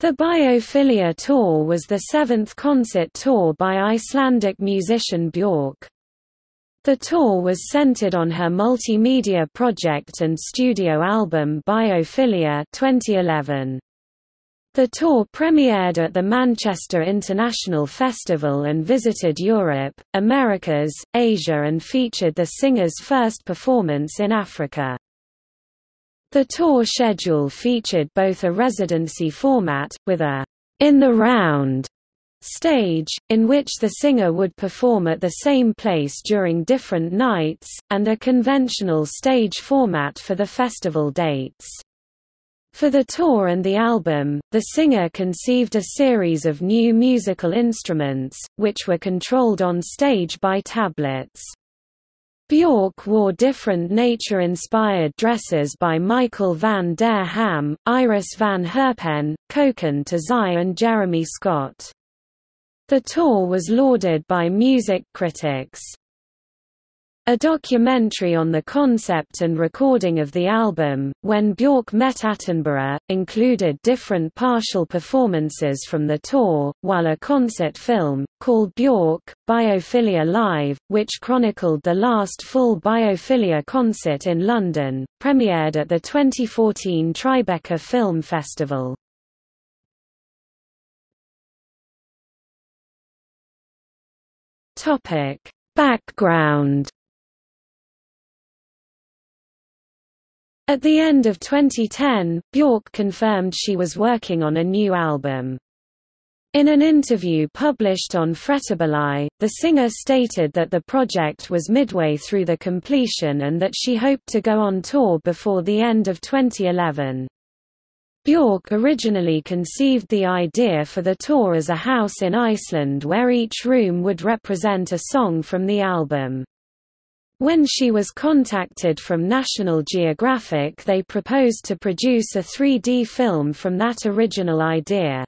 The Biophilia Tour was the seventh concert tour by Icelandic musician Björk. The tour was centered on her multimedia project and studio album Biophilia 2011. The tour premiered at the Manchester International Festival and visited Europe, Americas, Asia and featured the singer's first performance in Africa. The tour schedule featured both a residency format, with a in the round stage, in which the singer would perform at the same place during different nights, and a conventional stage format for the festival dates. For the tour and the album, the singer conceived a series of new musical instruments, which were controlled on stage by tablets. Bjork wore different nature-inspired dresses by Michael van der Ham, Iris van Herpen, Kokon To Zai and Jeremy Scott. The tour was lauded by music critics. A documentary on the concept and recording of the album, When Bjork Met Attenborough, included different partial performances from the tour, while a concert film, called Bjork, Biophilia Live, which chronicled the last full Biophilia concert in London, premiered at the 2014 Tribeca Film Festival. Background At the end of 2010, Bjork confirmed she was working on a new album. In an interview published on Fréttablaðið, the singer stated that the project was midway through the completion and that she hoped to go on tour before the end of 2011. Bjork originally conceived the idea for the tour as a house in Iceland where each room would represent a song from the album. When she was contacted from National Geographic they proposed to produce a 3D film from that original idea.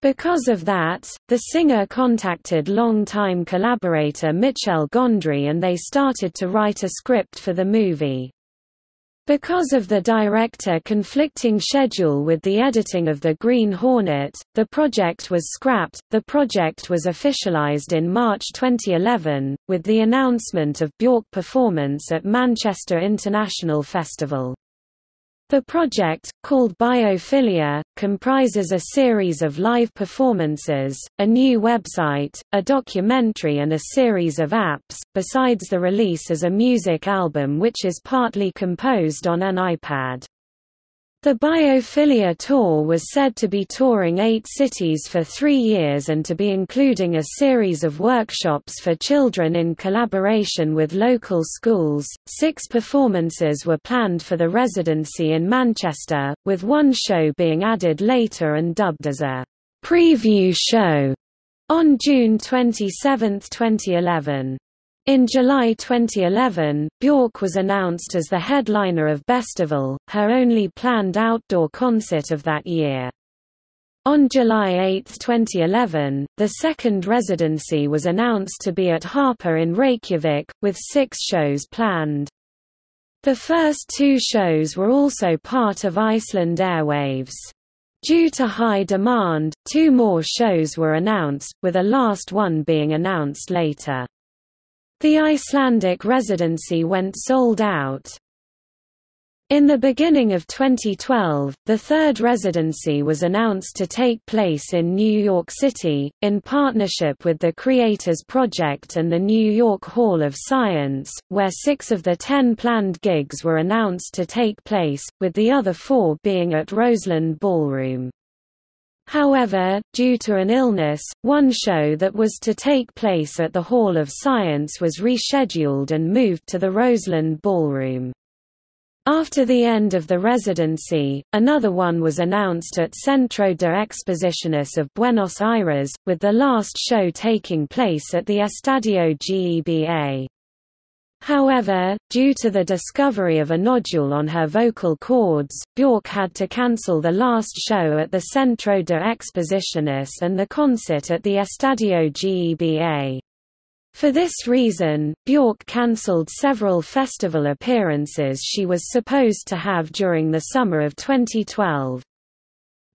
Because of that, the singer contacted longtime collaborator Michel Gondry and they started to write a script for the movie. Because of the director conflicting schedule with the editing of The Green Hornet, the project was scrapped. The project was officialized in March 2011, with the announcement of Bjork performance at Manchester International Festival. The project, called Biophilia, comprises a series of live performances, a new website, a documentary and a series of apps, besides the release as a music album which is partly composed on an iPad. The Biophilia Tour was said to be touring eight cities for three years and to be including a series of workshops for children in collaboration with local schools. Six performances were planned for the residency in Manchester, with one show being added later and dubbed as a preview show on June 27, 2011. In July 2011, Bjork was announced as the headliner of Bestival, her only planned outdoor concert of that year. On July 8, 2011, the second residency was announced to be at Harpa in Reykjavik, with six shows planned. The first two shows were also part of Iceland Airwaves. Due to high demand, two more shows were announced, with a last one being announced later. The Icelandic residency went sold out. In the beginning of 2012, the third residency was announced to take place in New York City, in partnership with the Creators Project and the New York Hall of Science, where six of the ten planned gigs were announced to take place, with the other four being at Roseland Ballroom. However, due to an illness, one show that was to take place at the Hall of Science was rescheduled and moved to the Roseland Ballroom. After the end of the residency, another one was announced at Centro de Exposiciones of Buenos Aires, with the last show taking place at the Estadio GEBA. However, due to the discovery of a nodule on her vocal cords, Bjork had to cancel the last show at the Centro de Exposiciones and the concert at the Estadio GEBA. For this reason, Bjork cancelled several festival appearances she was supposed to have during the summer of 2012.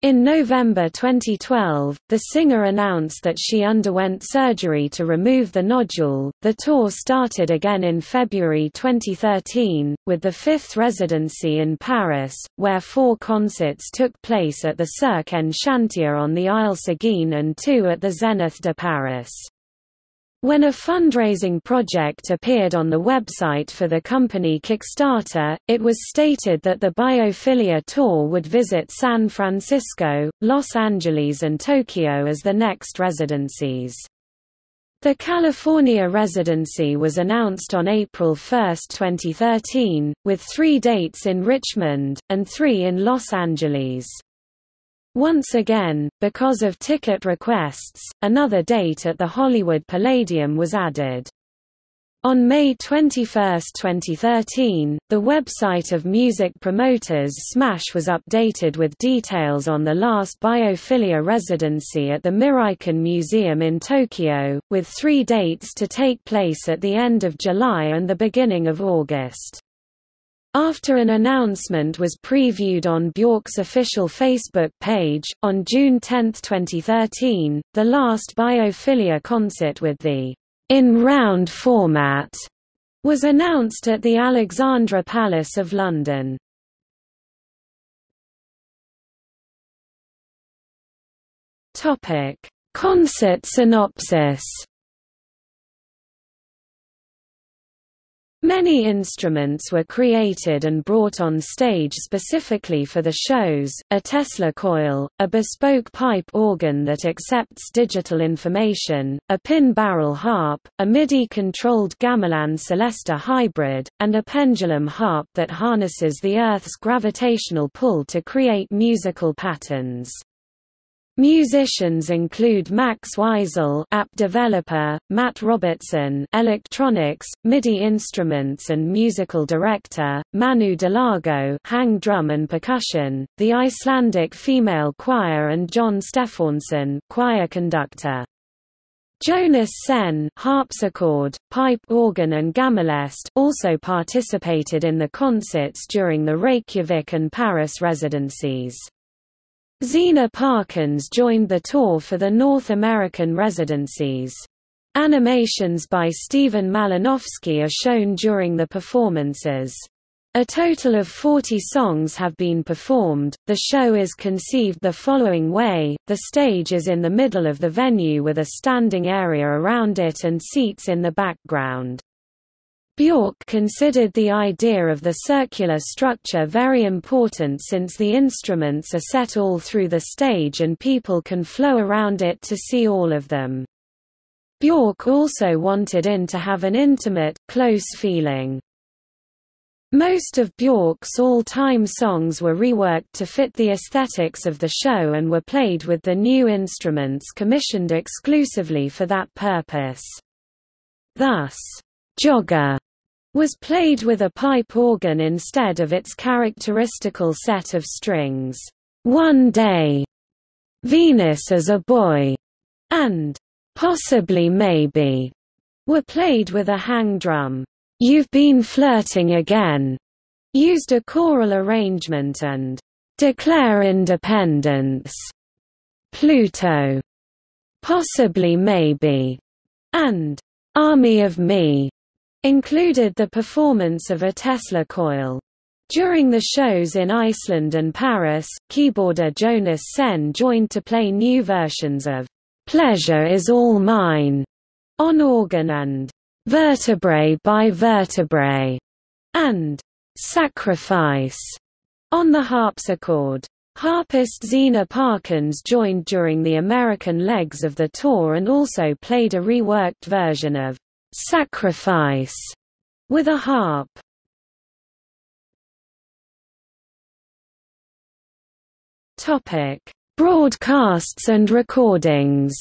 In November 2012, the singer announced that she underwent surgery to remove the nodule. The tour started again in February 2013, with the fifth residency in Paris, where four concerts took place at the Cirque en Chantier on the Île Seguin and two at the Zénith de Paris. When a fundraising project appeared on the website for the company Kickstarter, it was stated that the Biophilia Tour would visit San Francisco, Los Angeles and Tokyo as the next residencies. The California residency was announced on April 1, 2013, with three dates in Richmond, and three in Los Angeles. Once again, because of ticket requests, another date at the Hollywood Palladium was added. On May 21, 2013, the website of music promoters Smash was updated with details on the last biophilia residency at the Miraikan Museum in Tokyo, with three dates to take place at the end of July and the beginning of August. After an announcement was previewed on Bjork's official Facebook page, on June 10, 2013, the last Biophilia concert with the in round format was announced at the Alexandra Palace of London. Concert synopsis Many instruments were created and brought on stage specifically for the shows, a Tesla coil, a bespoke pipe organ that accepts digital information, a pin-barrel harp, a MIDI-controlled gamelan Celesta hybrid, and a pendulum harp that harnesses the Earth's gravitational pull to create musical patterns. Musicians include Max Weisel, app developer, Matt Robertson, electronics, MIDI instruments and musical director, Manu Delago, hang drum and percussion, the Icelandic female choir and John Stefánsson, choir conductor. Jonas Sen, harpsichord, pipe organ and gameleste, also participated in the concerts during the Reykjavik and Paris residencies. Zeena Parkins joined the tour for the North American residencies. Animations by Stephen Malinowski are shown during the performances. A total of 40 songs have been performed. The show is conceived the following way the stage is in the middle of the venue with a standing area around it and seats in the background. Bjork considered the idea of the circular structure very important since the instruments are set all through the stage and people can flow around it to see all of them. Bjork also wanted in to have an intimate, close feeling. Most of Bjork's all-time songs were reworked to fit the aesthetics of the show and were played with the new instruments commissioned exclusively for that purpose. Thus, Jóga was played with a pipe organ instead of its characteristical set of strings. One Day, Venus as a Boy, and Possibly Maybe were played with a hang drum. You've Been Flirting Again used a choral arrangement and Declare Independence, Pluto, Possibly Maybe, and Army of Me included the performance of a Tesla coil. During the shows in Iceland and Paris, keyboarder Jonas Sen joined to play new versions of Pleasure is All Mine on organ and Vertebrae by Vertebrae and Sacrifice on the harpsichord. Harpist Zeena Parkins joined during the American legs of the tour and also played a reworked version of sacrifice with a harp. Topic: Broadcasts and recordings.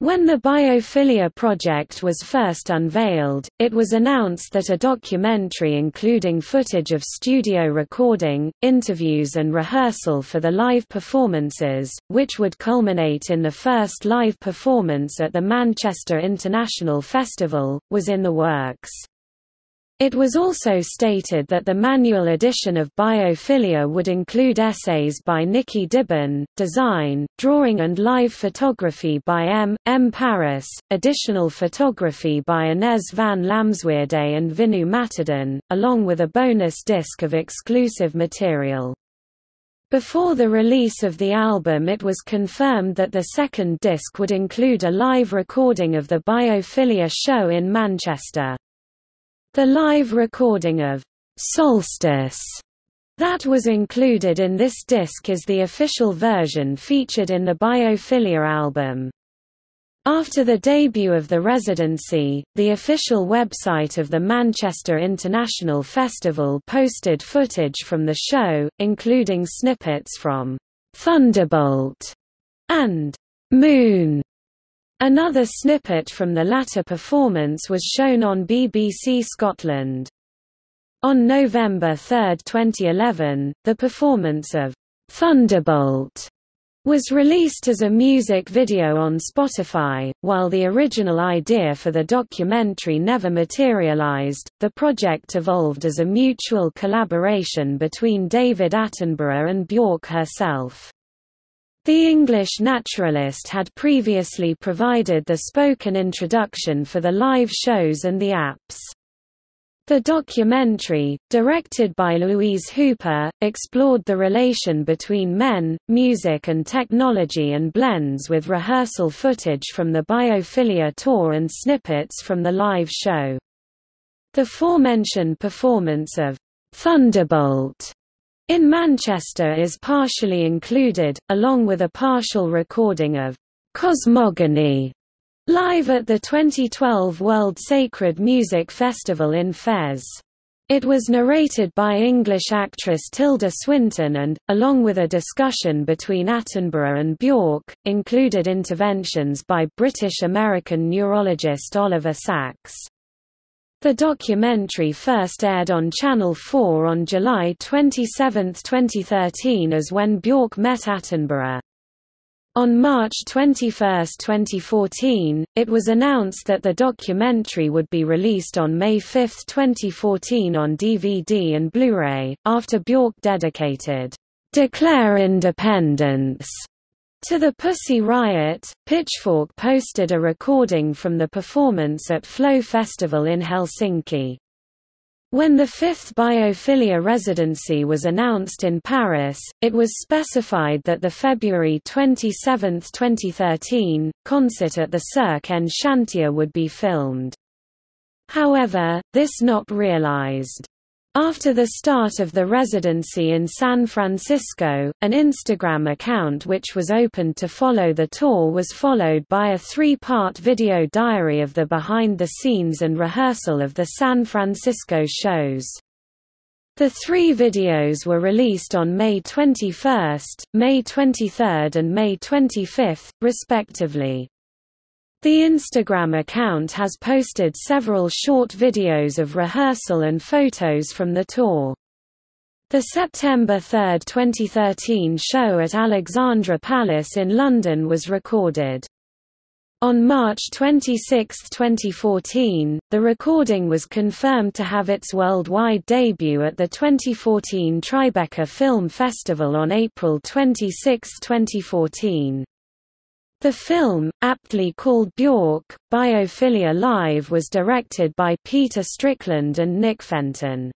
When the Biophilia project was first unveiled, it was announced that a documentary including footage of studio recording, interviews and rehearsal for the live performances, which would culminate in the first live performance at the Manchester International Festival, was in the works. It was also stated that the manual edition of Biophilia would include essays by Nicky Dibben, design, drawing and live photography by M. M. Paris, additional photography by Inez van Lamsweerde and Vinoodh Matadin, along with a bonus disc of exclusive material. Before the release of the album it was confirmed that the second disc would include a live recording of the Biophilia show in Manchester. The live recording of Solstice that was included in this disc is the official version featured in the Biophilia album. After the debut of the residency, the official website of the Manchester International Festival posted footage from the show, including snippets from Thunderbolt and Moon Another snippet from the latter performance was shown on BBC Scotland. On November 3, 2011, the performance of Thunderbolt was released as a music video on Spotify. While the original idea for the documentary never materialized, the project evolved as a mutual collaboration between David Attenborough and Bjork herself. The English naturalist had previously provided the spoken introduction for the live shows and the apps. The documentary, directed by Louise Hooper, explored the relation between men, music and technology and blends with rehearsal footage from the Biophilia tour and snippets from the live show. The forementioned performance of Thunderbolt in Manchester is partially included, along with a partial recording of Cosmogony live at the 2012 World Sacred Music Festival in Fez. It was narrated by English actress Tilda Swinton and, along with a discussion between Attenborough and Bjork, included interventions by British-American neurologist Oliver Sacks. The documentary first aired on Channel 4 on July 27, 2013 as When Bjork Met Attenborough. On March 21, 2014, it was announced that the documentary would be released on May 5, 2014 on DVD and Blu-ray, after Bjork dedicated, "'Declare Independence' To the Pussy Riot, Pitchfork posted a recording from the performance at Flow Festival in Helsinki. When the fifth biophilia residency was announced in Paris, it was specified that the February 27, 2013, concert at the Cirque en Chantier would be filmed. However, this not realized. After the start of the residency in San Francisco, an Instagram account which was opened to follow the tour was followed by a three-part video diary of the behind-the-scenes and rehearsal of the San Francisco shows. The three videos were released on May 21, May 23 and May 25, respectively. The Instagram account has posted several short videos of rehearsal and photos from the tour. The September 3, 2013 show at Alexandra Palace in London was recorded. On March 26, 2014, the recording was confirmed to have its worldwide debut at the 2014 Tribeca Film Festival on April 26, 2014. The film, aptly called Bjork, Biophilia Live was directed by Peter Strickland and Nick Fenton.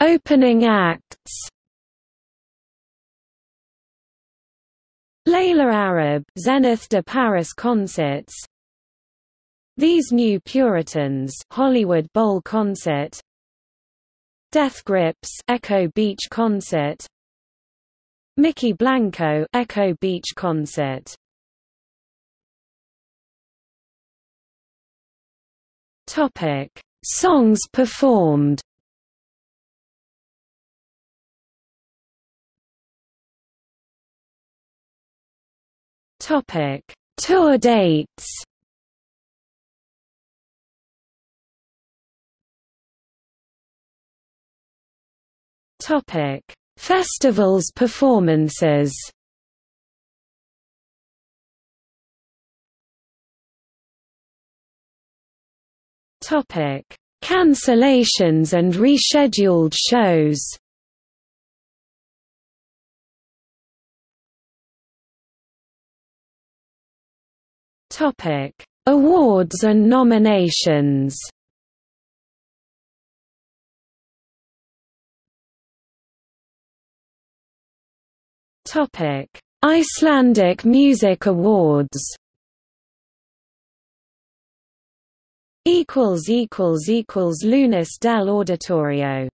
Opening acts Leila Arab Zenith de Paris concerts These New Puritans Hollywood Bowl concert Death Grips Echo Beach Concert. Mykki Blanco Echo Beach Concert. Topic. Songs performed. Topic. Tour dates Topic: Festivals performances. Topic: Cancellations and rescheduled shows. Topic: Awards and nominations. Topic: Icelandic Music Awards. Equals equals equals Lunas del Auditorio